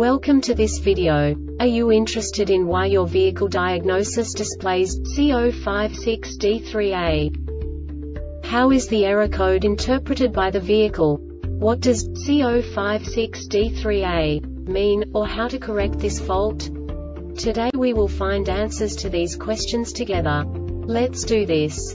Welcome to this video. Are you interested in why your vehicle diagnosis displays C056D3A? How is the error code interpreted by the vehicle? What does C056D3A mean, or how to correct this fault? Today we will find answers to these questions together. Let's do this.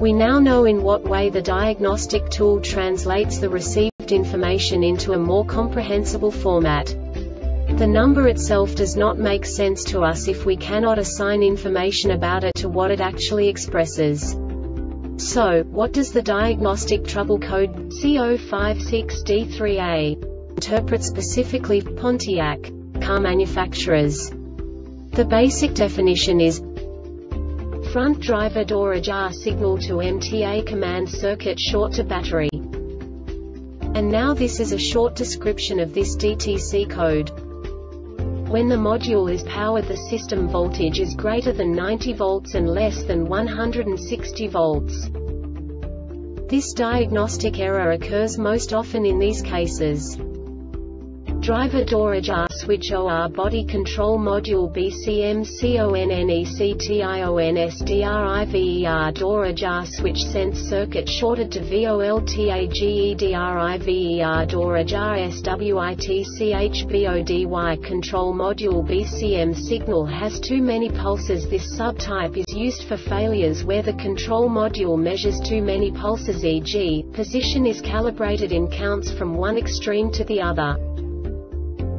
We now know in what way the diagnostic tool translates the received information into a more comprehensible format. The number itself does not make sense to us if we cannot assign information about it to what it actually expresses. So, what does the diagnostic trouble code C056D3A interpret specifically Pontiac car manufacturers? The basic definition is front driver door ajar signal to MTA command circuit short to battery. And now this is a short description of this DTC code. When the module is powered the system voltage is greater than 90 volts and less than 160 volts. This diagnostic error occurs most often in these cases. Driver door ajar switch OR body control module BCM CONNECTIONSDRIVER door ajar switch sense circuit shorted to VOLTAGEDRIVER door ajar SWITCHBODY control module BCM signal has too many pulses This subtype is used for failures where the control module measures too many pulses e.g., position is calibrated in counts from one extreme to the other.